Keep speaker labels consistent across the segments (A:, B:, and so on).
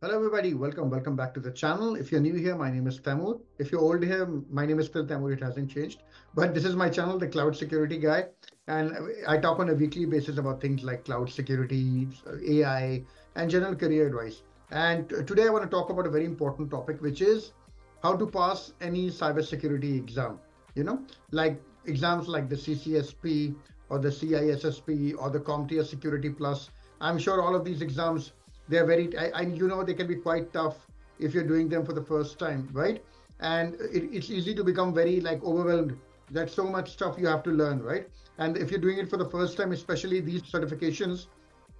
A: Hello everybody, welcome, welcome back to the channel. If you're new here, my name is Taimur. If you're old here, my name is still Taimur, it hasn't changed. But this is my channel, the Cloud Security Guy. And I talk on a weekly basis about things like cloud security, AI, and general career advice. And today I want to talk about a very important topic, which is how to pass any cybersecurity exam. You know, like exams like the CCSP or the CISSP or the CompTIA Security Plus. I'm sure all of these exams they're very and you know they can be quite tough if you're doing them for the first time right? And it, it's easy to become very like overwhelmed that's so much stuff you have to learn right? And if you're doing it for the first time especially these certifications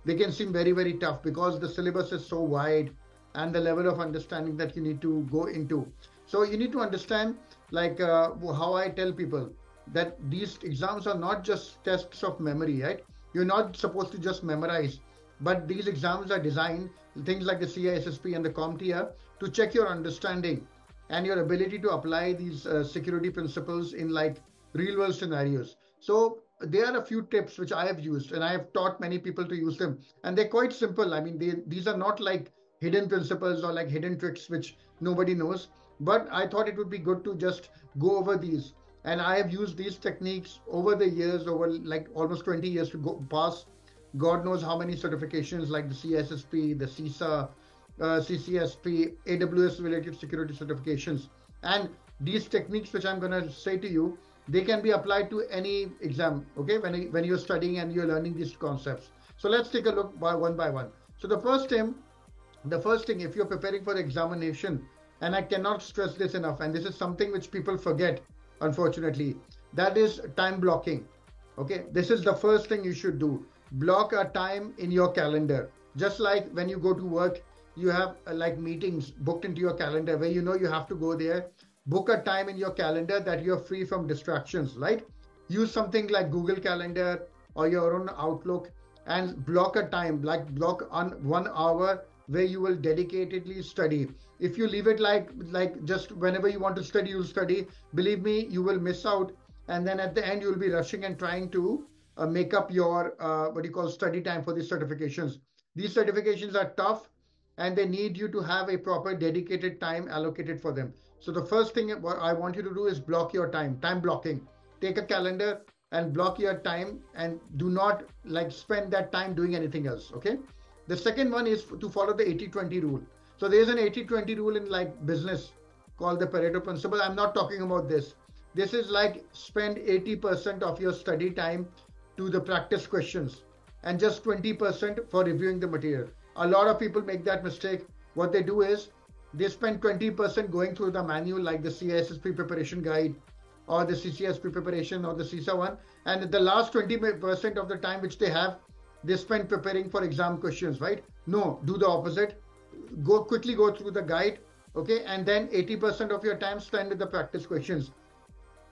A: they can seem very very tough because the syllabus is so wide and the level of understanding that you need to go into. So you need to understand like uh, how i tell people that these exams are not just tests of memory right? You're not supposed to just memorize but these exams are designed, things like the CISSP and the CompTIA, to check your understanding and your ability to apply these uh, security principles in like real world scenarios. So there are a few tips which I have used and I have taught many people to use them. And they're quite simple. I mean, they, these are not like hidden principles or like hidden tricks which nobody knows. But I thought it would be good to just go over these. And I have used these techniques over the years, over like almost 20 years to go pass God knows how many certifications like the CSSP, the CISA, uh, CCSP, AWS related security certifications. And these techniques, which I'm going to say to you, they can be applied to any exam, okay, when, when you're studying and you're learning these concepts. So let's take a look by one by one. So the first thing, the first thing, if you're preparing for examination, and I cannot stress this enough, and this is something which people forget, unfortunately, that is time blocking. Okay, this is the first thing you should do block a time in your calendar. Just like when you go to work, you have uh, like meetings booked into your calendar where you know you have to go there. Book a time in your calendar that you're free from distractions, right? Use something like Google Calendar or your own Outlook and block a time, like block on one hour where you will dedicatedly study. If you leave it like like just whenever you want to study, you'll study. Believe me, you will miss out. And then at the end, you'll be rushing and trying to make up your uh, what you call study time for these certifications. These certifications are tough and they need you to have a proper dedicated time allocated for them. So the first thing I want you to do is block your time, time blocking. Take a calendar and block your time and do not like spend that time doing anything else. Okay. The second one is to follow the 80-20 rule. So there's an 80-20 rule in like business called the Pareto principle. I'm not talking about this. This is like spend 80% of your study time to the practice questions and just 20% for reviewing the material. A lot of people make that mistake. What they do is they spend 20% going through the manual like the CISSP preparation guide or the CCSP preparation or the CISA one. And the last 20% of the time which they have, they spend preparing for exam questions, right? No, do the opposite. Go quickly go through the guide, okay? And then 80% of your time spend with the practice questions.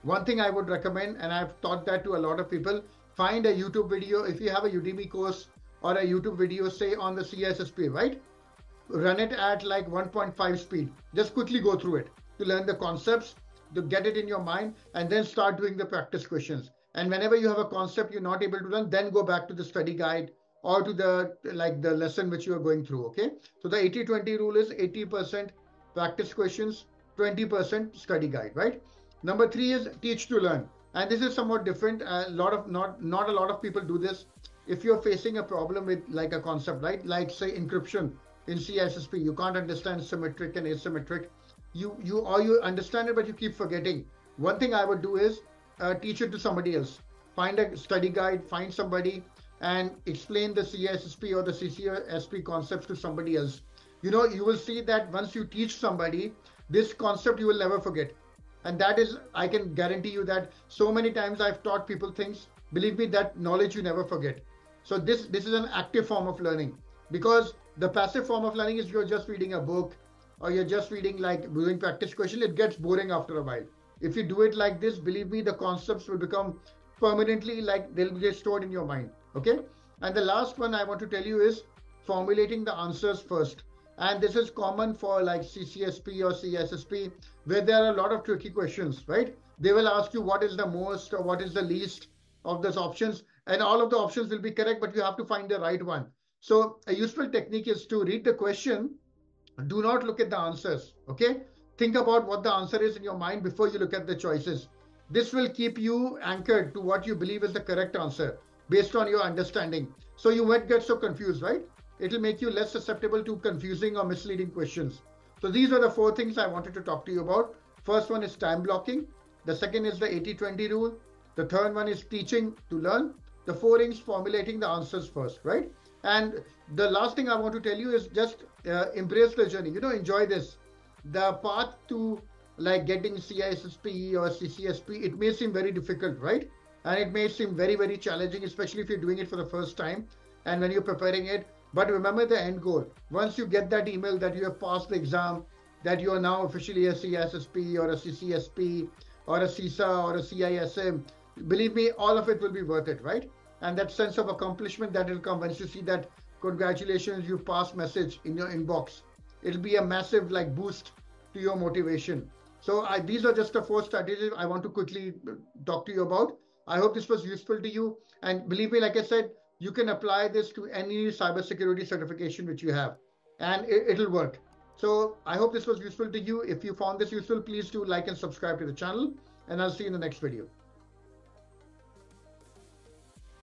A: One thing I would recommend, and I've taught that to a lot of people, find a YouTube video. If you have a Udemy course or a YouTube video, say on the CISSP, right? Run it at like 1.5 speed. Just quickly go through it to learn the concepts, to get it in your mind, and then start doing the practice questions. And whenever you have a concept you're not able to learn, then go back to the study guide or to the like the lesson which you are going through. Okay. So the 80-20 rule is 80% practice questions, 20% study guide, right? Number three is teach to learn and this is somewhat different. A lot of not not a lot of people do this. If you're facing a problem with like a concept right? Like say encryption in CISSP you can't understand symmetric and asymmetric. You you or you understand it but you keep forgetting. One thing I would do is uh, teach it to somebody else. Find a study guide find somebody and explain the CISSP or the CCSP concepts to somebody else. You know you will see that once you teach somebody this concept you will never forget and that is i can guarantee you that so many times i've taught people things believe me that knowledge you never forget. So this this is an active form of learning. Because the passive form of learning is you're just reading a book or you're just reading like doing practice question it gets boring after a while. If you do it like this believe me the concepts will become permanently like they'll get stored in your mind okay? And the last one i want to tell you is formulating the answers first and this is common for like CCSP or cssp where there are a lot of tricky questions, right? They will ask you what is the most or what is the least of those options, and all of the options will be correct, but you have to find the right one. So a useful technique is to read the question do not look at the answers. Okay. Think about what the answer is in your mind before you look at the choices. This will keep you anchored to what you believe is the correct answer based on your understanding. So you might get so confused, right? It'll make you less susceptible to confusing or misleading questions. So these are the four things I wanted to talk to you about. First one is time blocking. The second is the 80-20 rule. The third one is teaching to learn. The four is formulating the answers first, right? And the last thing I want to tell you is just uh, embrace the journey. You know, enjoy this. The path to like getting CISSP or CCSP, it may seem very difficult, right? And it may seem very, very challenging, especially if you're doing it for the first time and when you're preparing it. But remember the end goal. Once you get that email that you have passed the exam, that you are now officially a CSSP or a CCSP or a CISA or a CISM, believe me, all of it will be worth it, right? And that sense of accomplishment that will come once you see that congratulations, you passed message in your inbox. It'll be a massive like boost to your motivation. So I, these are just the four strategies I want to quickly talk to you about. I hope this was useful to you. And believe me, like I said, you can apply this to any cybersecurity certification which you have, and it, will work. So I hope this was useful to you. If you found this useful, please do like and subscribe to the channel, and I'll see you in the next video.